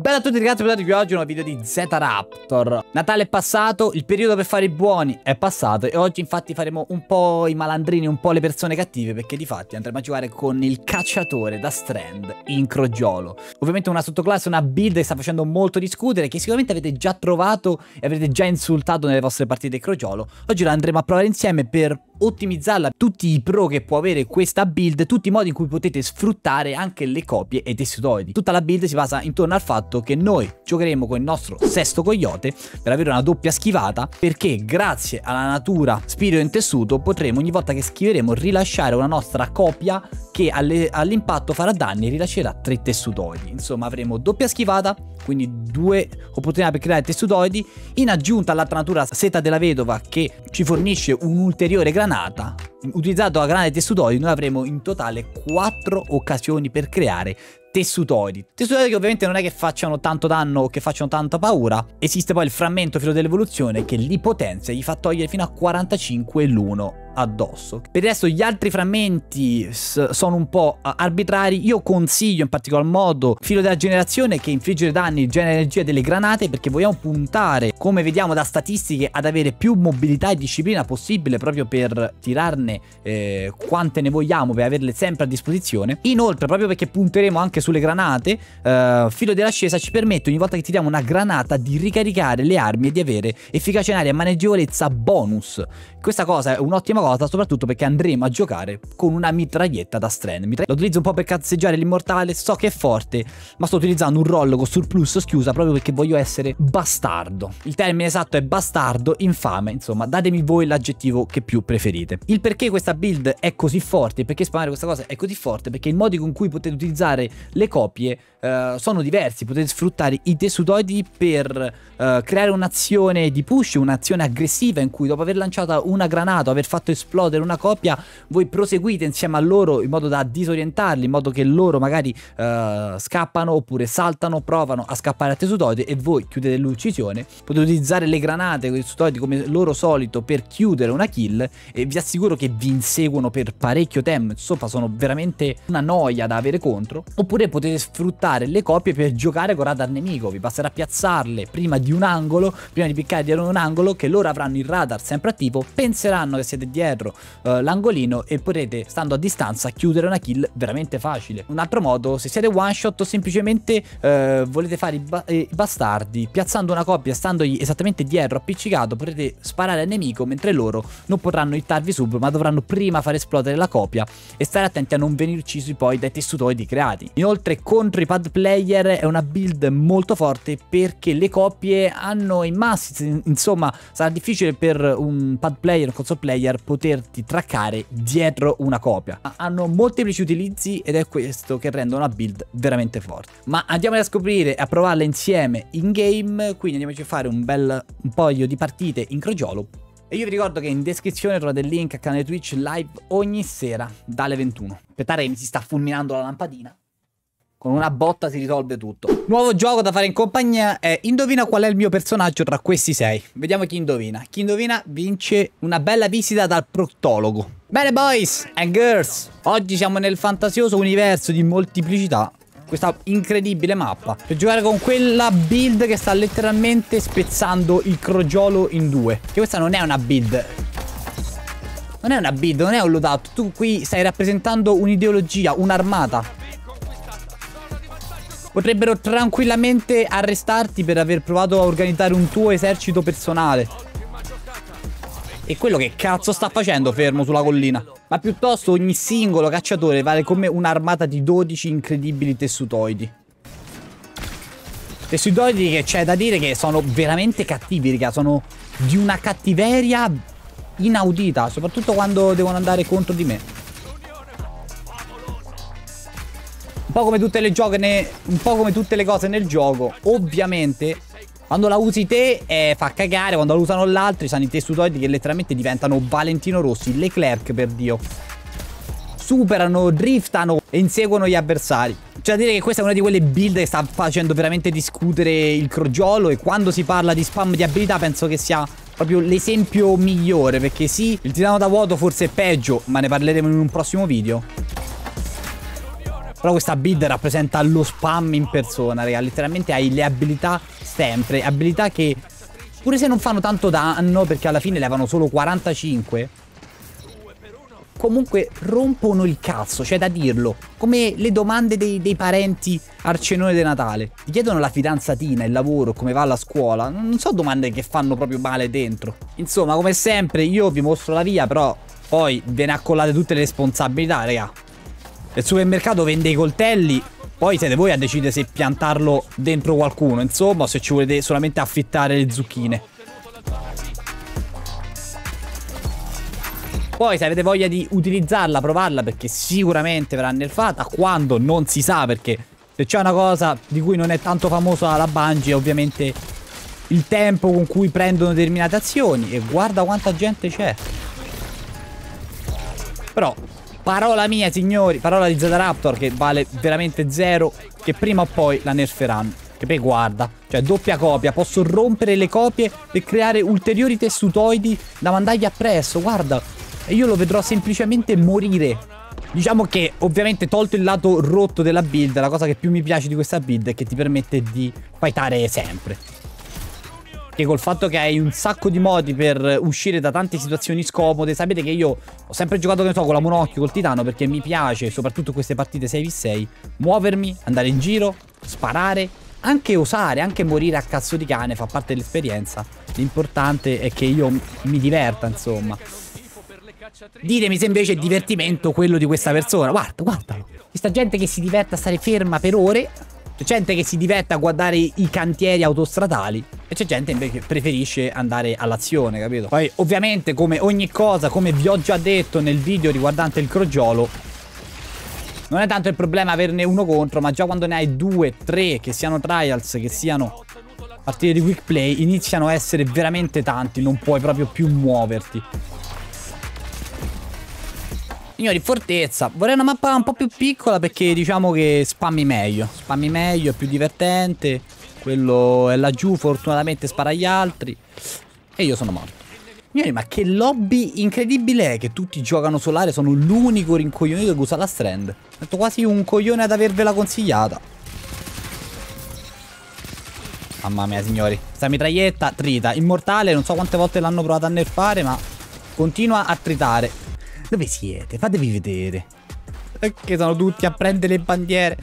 Bella a tutti ragazzi, benvenuti qui oggi in un video di Z-Raptor Natale è passato, il periodo per fare i buoni è passato E oggi infatti faremo un po' i malandrini, un po' le persone cattive Perché di fatti andremo a giocare con il cacciatore da Strand in crogiolo. Ovviamente una sottoclasse, una build che sta facendo molto discutere Che sicuramente avete già trovato e avrete già insultato nelle vostre partite di crogiolo. Oggi la andremo a provare insieme per ottimizzarla. Tutti i pro che può avere questa build tutti i modi in cui potete sfruttare anche le copie e i tessutoidi. Tutta la build si basa intorno al fatto che noi giocheremo con il nostro sesto coyote per avere una doppia schivata perché grazie alla natura spirito in tessuto potremo ogni volta che schiveremo rilasciare una nostra copia che all'impatto farà danni e rilascerà tre tessutoidi insomma avremo doppia schivata quindi due opportunità per creare tessutoidi in aggiunta all'altra natura seta della vedova che ci fornisce un ulteriore grande granata, utilizzato la granata tessutoidi, noi avremo in totale 4 occasioni per creare tessutoidi. Tessutoidi che ovviamente non è che facciano tanto danno o che facciano tanta paura. Esiste poi il frammento filo dell'evoluzione che li potenzia e gli fa togliere fino a 45 l'uno addosso. Per il resto gli altri frammenti sono un po' arbitrari, io consiglio in particolar modo filo della generazione che infliggere danni genera energia delle granate perché vogliamo puntare, come vediamo da statistiche, ad avere più mobilità e disciplina possibile proprio per tirarne eh, quante ne vogliamo, per averle sempre a disposizione. Inoltre, proprio perché punteremo anche sulle granate, eh, filo dell'ascesa ci permette ogni volta che tiriamo una granata di ricaricare le armi e di avere efficacia in aria e maneggevolezza bonus. Questa cosa è un'ottima cosa soprattutto perché andremo a giocare con una mitraglietta da Strand. La utilizzo un po' per cazzeggiare l'immortale, so che è forte, ma sto utilizzando un rollo con surplus schiusa proprio perché voglio essere bastardo. Il termine esatto è bastardo, infame, insomma, datemi voi l'aggettivo che più preferite. Il perché questa build è così forte, perché spammare questa cosa è così forte, perché i modi con cui potete utilizzare le copie uh, sono diversi, potete sfruttare i tessutoidi per uh, creare un'azione di push, un'azione aggressiva in cui dopo aver lanciato una granata, aver fatto esplodere una coppia, voi proseguite insieme a loro in modo da disorientarli, in modo che loro magari uh, scappano oppure saltano, provano a scappare a tessutoide e voi chiudete l'uccisione. Potete utilizzare le granate con i tessutoidi come loro solito per chiudere una kill e vi assicuro che vi inseguono per parecchio tempo, insomma sono veramente una noia da avere contro. Oppure potete sfruttare le coppie per giocare con radar nemico, vi basterà piazzarle prima di un angolo, prima di piccare dietro un angolo che loro avranno il radar sempre attivo, penseranno che siete dietro uh, l'angolino e potrete stando a distanza chiudere una kill veramente facile. Un altro modo, se siete one shot o semplicemente uh, volete fare i, ba i, bastardi, piazzando una coppia standogli esattamente dietro appiccicato potrete sparare al nemico mentre loro non potranno hittarvi sub ma dovranno prima far esplodere la copia e stare attenti a non venire uccisi poi dai tessutoidi creati. Inoltre contro i pad player è una build molto forte perché le coppie hanno i massi, insomma sarà difficile per un pad player, un console player poterti traccare dietro una copia. Hanno molteplici utilizzi ed è questo che rende una build veramente forte. Ma andiamo a scoprire e a provarla insieme in game, quindi andiamoci a fare un bel un paio di partite in crogiolo e io vi ricordo che in descrizione trovate il link al canale Twitch live ogni sera dalle 21. Aspettate mi si sta fulminando la lampadina. Con una botta si risolve tutto. Nuovo gioco da fare in compagnia è Indovina qual è il mio personaggio tra questi sei. Vediamo chi indovina. Chi indovina vince una bella visita dal proctologo. Bene boys and girls, oggi siamo nel fantasioso universo di molteplicità questa incredibile mappa per giocare con quella build che sta letteralmente spezzando il crogiolo in due che questa non è una build non è una build, non è un loadout tu qui stai rappresentando un'ideologia, un'armata Potrebbero tranquillamente arrestarti per aver provato a organizzare un tuo esercito personale. E quello che cazzo sta facendo fermo sulla collina? Ma piuttosto ogni singolo cacciatore vale come un'armata di 12 incredibili tessutoidi. Tessutoidi che c'è da dire che sono veramente cattivi, raga. Sono di una cattiveria inaudita, soprattutto quando devono andare contro di me. Po' come tutte le ne... Po' come tutte le cose nel gioco Ovviamente Quando la usi te eh, fa cagare Quando la usano l'altro Sono i tessutoidi che letteralmente diventano Valentino Rossi Leclerc per Dio. Superano, driftano e inseguono gli avversari. Da dire che questa è una di quelle build che sta facendo veramente discutere il crogiolo E quando si parla di spam di abilità penso che sia proprio l'esempio migliore Perché sì, il tirano da vuoto forse è peggio Ma ne parleremo in un prossimo video Però questa build rappresenta lo spam in persona, raga. Letteralmente hai le abilità sempre. Abilità che, pure se non fanno tanto danno, perché alla fine levano solo 45, comunque rompono il cazzo, c'è da dirlo. Come le domande dei, dei parenti al cenone di Natale. Ti chiedono la fidanzatina, il lavoro, come va la scuola. Non so domande che fanno proprio male dentro. Insomma, come sempre, io vi mostro la via, però poi ve ne accollate tutte le responsabilità, raga. Il supermercato vende i coltelli, poi siete voi a decidere se piantarlo dentro qualcuno, insomma, o se ci volete solamente affittare le zucchine. Poi se avete voglia di utilizzarla, provarla, perché sicuramente verrà nerfata, quando non si sa, perché se c'è una cosa di cui non è tanto famosa la Bungie, ovviamente il tempo con cui prendono determinate azioni. E guarda quanta gente c'è. Però Parola mia, signori, parola di Zetaraptor che vale veramente zero, che prima o poi la nerferanno. Che poi guarda, cioè doppia copia, posso rompere le copie per creare ulteriori tessutoidi da mandargli appresso, guarda. E io lo vedrò semplicemente morire. Diciamo che ovviamente tolto il lato rotto della build, la cosa che più mi piace di questa build è che ti permette di fightare sempre che col fatto che hai un sacco di modi per uscire da tante situazioni scomode, sapete che io ho sempre giocato, che so, con la monocchio, col titano, perché mi piace, soprattutto queste partite 6v6, muovermi, andare in giro, sparare, anche osare, anche morire a cazzo di cane, fa parte dell'esperienza. L'importante è che io mi diverta, insomma. Ditemi se invece è divertimento quello di questa persona. Guarda, guarda. Questa gente che si diverte a stare ferma per ore c'è gente che si diverte a guardare i cantieri autostradali e c'è gente invece che preferisce andare all'azione, capito? Poi ovviamente come ogni cosa, come vi ho già detto nel video riguardante il crogiolo, non è tanto il problema averne uno contro, ma già quando ne hai due, tre, che siano trials, che siano partite di quick play, iniziano a essere veramente tanti, non puoi proprio più muoverti. Signori, fortezza. Vorrei una mappa un po' più piccola perché diciamo che spammi meglio. Spammi meglio, è più divertente. Quello è laggiù, fortunatamente spara agli altri. E io sono morto. Signori, ma che lobby incredibile è che tutti giocano solare, sono l'unico rincoglionito che usa la strand. Metto quasi un coglione ad avervela consigliata. Mamma mia, signori. Questa mitraglietta trita. Immortale, non so quante volte l'hanno provato a nerfare, ma continua a tritare. Dove siete? Fatevi vedere. Perché sono tutti a prendere le bandiere.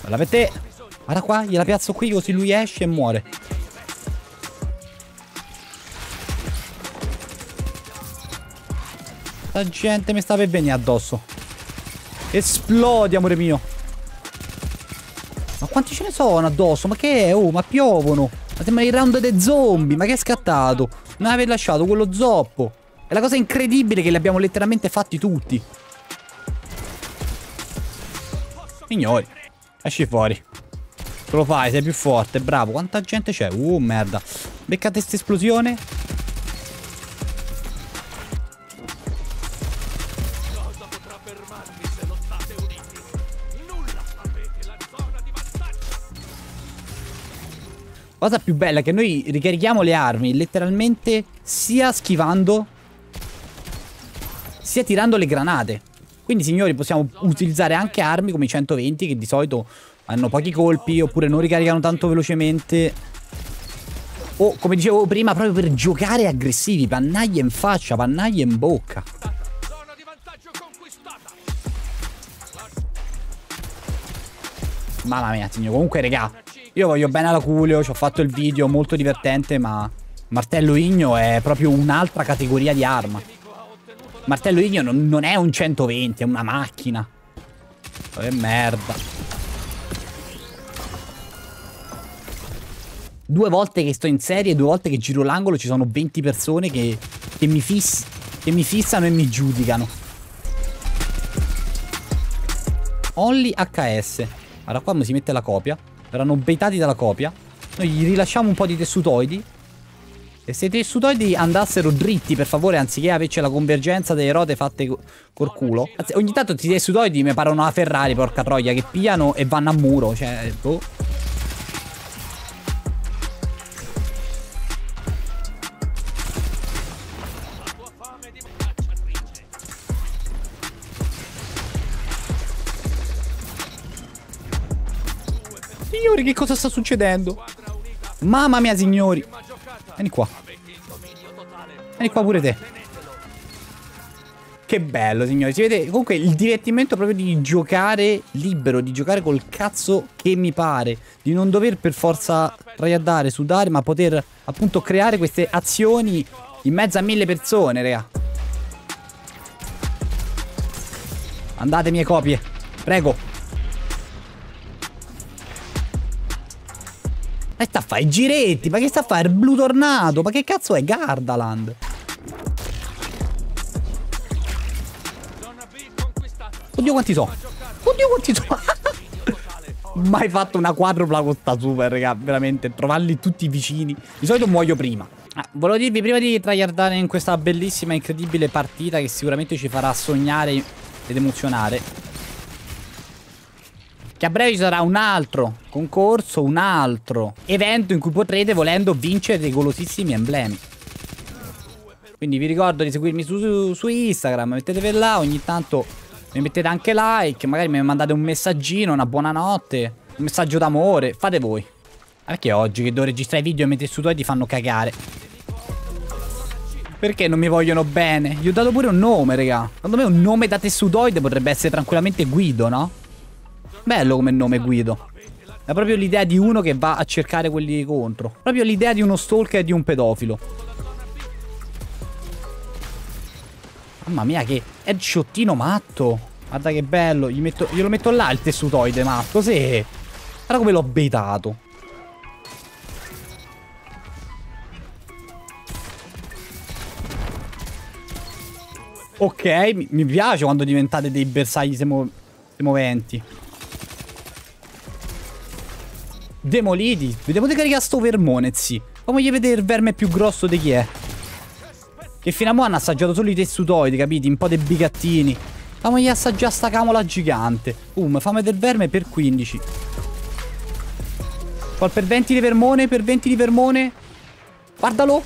Guarda per te. Guarda qua, gliela piazzo qui così lui esce e muore. La gente mi sta per venire addosso. Esplodi, amore mio. Ma quanti ce ne sono addosso? Ma che è? Oh, ma piovono. Ma sembra il round dei zombie. Ma che è scattato? Non aver lasciato quello zoppo. È la cosa incredibile che li abbiamo letteralmente fatti tutti. Signori, esci fuori. Tu lo fai, sei più forte, bravo. Quanta gente c'è? Uh, merda. Beccate questa esplosione. Cosa più bella è che noi ricarichiamo le armi letteralmente sia schivando sia tirando le granate. Quindi signori possiamo utilizzare anche armi come i 120 che di solito hanno pochi colpi oppure non ricaricano tanto velocemente. O come dicevo prima proprio per giocare aggressivi, pannaglie in faccia, pannaglie in bocca. Mamma mia signori, comunque regà io voglio bene alla Culio, ci ho fatto il video, molto divertente, ma martello igno è proprio un'altra categoria di arma. Martello igno non, non, è un 120, è una macchina. Che merda. Due volte che sto in serie, due volte che giro l'angolo, ci sono 20 persone che, che, mi fiss, che mi fissano e mi giudicano. Only HS. Allora qua mi si mette la copia. Verranno baitati dalla copia. Noi gli rilasciamo un po' di tessutoidi. E se i tessutoidi andassero dritti, per favore, anziché averci la convergenza delle rote fatte col culo. Anzi, ogni tanto questi tessutoidi mi parano a Ferrari, porca troia, che piano e vanno a muro. Cioè, boh. Signori, che cosa sta succedendo? Mamma mia, signori. Vieni qua. Vieni qua pure te. Che bello, signori. Si vede comunque il divertimento proprio di giocare libero, di giocare col cazzo che mi pare. Di non dover per forza tryhardare, sudare, ma poter appunto creare queste azioni in mezzo a mille persone, raga. Andate mie copie. Prego. E sta a fare i giretti, ma che sta a fare il blu tornato? Ma che cazzo è Gardaland? Oddio quanti so. Oddio quanti so. Mai fatto una quadrupla con sta super, raga. Veramente, trovarli tutti vicini. Di solito muoio prima. Ah, volevo dirvi prima di tryhardare in questa bellissima, incredibile partita che sicuramente ci farà sognare ed emozionare. Che a breve ci sarà un altro concorso, un altro evento in cui potrete, volendo, vincere dei golosissimi emblemi. Quindi vi ricordo di seguirmi su, su, su Instagram, mettetevi là, ogni tanto mi mettete anche like, magari mi mandate un messaggino, una buonanotte, un messaggio d'amore, fate voi. Perché oggi che devo registrare video e mettere su tuoi ti fanno cagare? Perché non mi vogliono bene? Gli ho dato pure un nome, raga. Secondo me un nome da tessutoide potrebbe essere tranquillamente Guido, no? Bello come nome Guido. È proprio l'idea di uno che va a cercare quelli contro. Proprio l'idea di uno stalker e di un pedofilo. Mamma mia che headshottino matto Guarda che bello Gli metto, Glielo metto là il tessutoide matto Sì Guarda come l'ho baitato Ok mi, piace quando diventate dei bersagli semo, semoventi Demoliti Vediamo di caricare sto vermone zi Famogli vedere il verme più grosso di chi è che fino a mo' hanno assaggiato solo i tessutoidi, capiti? Un po' dei bigattini. Fammi assaggiare sta camola gigante. Um, fame del verme per 15. Poi per 20 di vermone, per 20 di vermone. Guardalo.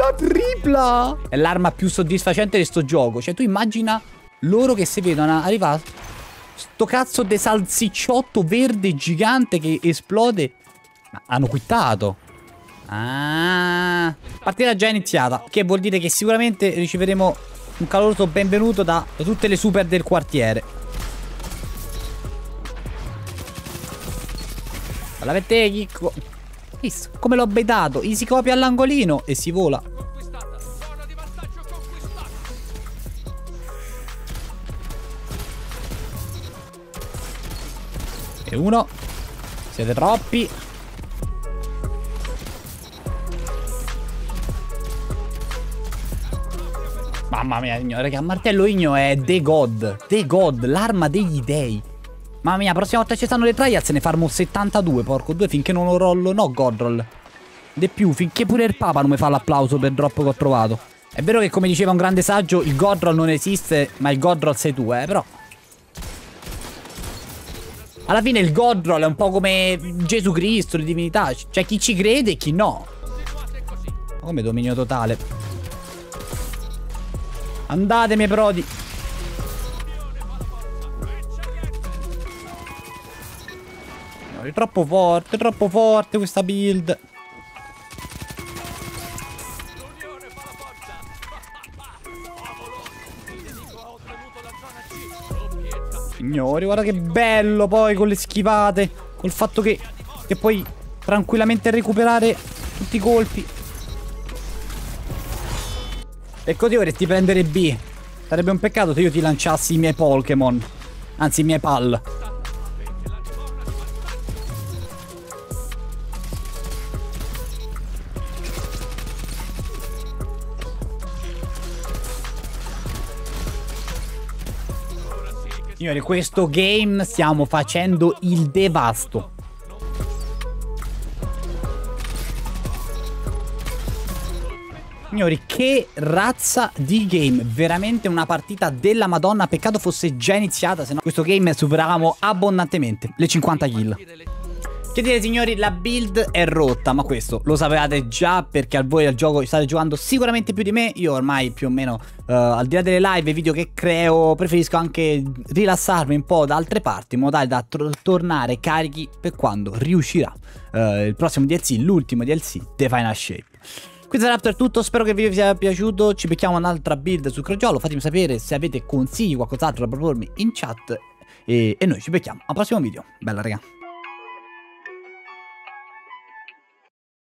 La tripla. È l'arma più soddisfacente di sto gioco. Cioè, tu immagina loro che si vedono arrivare sto cazzo di salsicciotto verde gigante che esplode. Ma hanno quittato. Ah, partita già iniziata, che vuol dire che sicuramente riceveremo un caloroso benvenuto da, tutte le super del quartiere. Alla per te, Chicco. Come l'ho baitato, si copia all'angolino e si vola. E uno. Siete troppi. Mamma mia, signore, che a martello igno è The God. The God, l'arma degli dei. Mamma mia, prossima volta ci stanno le trials ne farmo 72, porco due, finché non lo rollo. No, Godroll. De più, finché pure il Papa non mi fa l'applauso per il drop che ho trovato. È vero che, come diceva un grande saggio, il Godroll non esiste, ma il Godroll sei tu, eh, però... Alla fine il Godroll è un po' come Gesù Cristo, le divinità. C'è chi ci crede e chi no. Come dominio totale. Andatemi, prodi. No, è troppo forte, è troppo forte questa build. Signori, guarda che bello poi con le schivate. Col fatto che, che puoi tranquillamente recuperare tutti i colpi. E così vorresti prendere B. Sarebbe un peccato se io ti lanciassi i miei Pokémon. Anzi, i miei pal. Signori, questo game stiamo facendo il devasto. Signori, che razza di game. Veramente una partita della madonna. Peccato fosse già iniziata, se no questo game superavamo abbondantemente le 50 kill. Che dire signori, la build è rotta, ma questo lo sapevate già perché a voi al gioco state giocando sicuramente più di me. Io ormai più o meno, uh, al di là delle live e video che creo, preferisco anche rilassarmi un po' da altre parti in modo tale da tornare carichi per quando riuscirà uh, il prossimo DLC, l'ultimo DLC, The Final Shape. Questo è Raptor tutto, spero che il video vi sia piaciuto, ci becchiamo un'altra build su Crogiolo, fatemi sapere se avete consigli, qualcos'altro da propormi in chat e, e noi ci becchiamo al prossimo video. Bella raga.